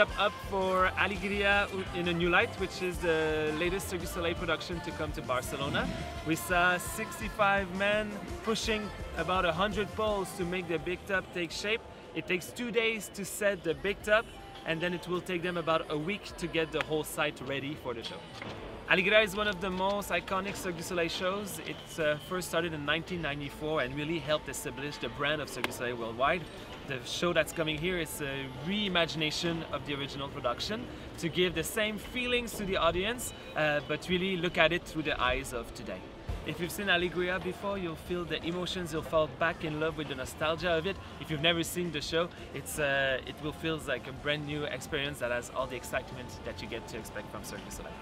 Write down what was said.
step up for Alegria in a new light, which is the latest Cirque du Soleil production to come to Barcelona. We saw 65 men pushing about 100 poles to make the big top take shape. It takes two days to set the big top and then it will take them about a week to get the whole site ready for the show. Alegria is one of the most iconic Cirque du Soleil shows. It uh, first started in 1994 and really helped establish the brand of Cirque du Soleil worldwide. The show that's coming here is a reimagination of the original production to give the same feelings to the audience, uh, but really look at it through the eyes of today. If you've seen Alegria before, you'll feel the emotions, you'll fall back in love with the nostalgia of it. If you've never seen the show, it's uh, it will feel like a brand new experience that has all the excitement that you get to expect from Cirque du Soleil.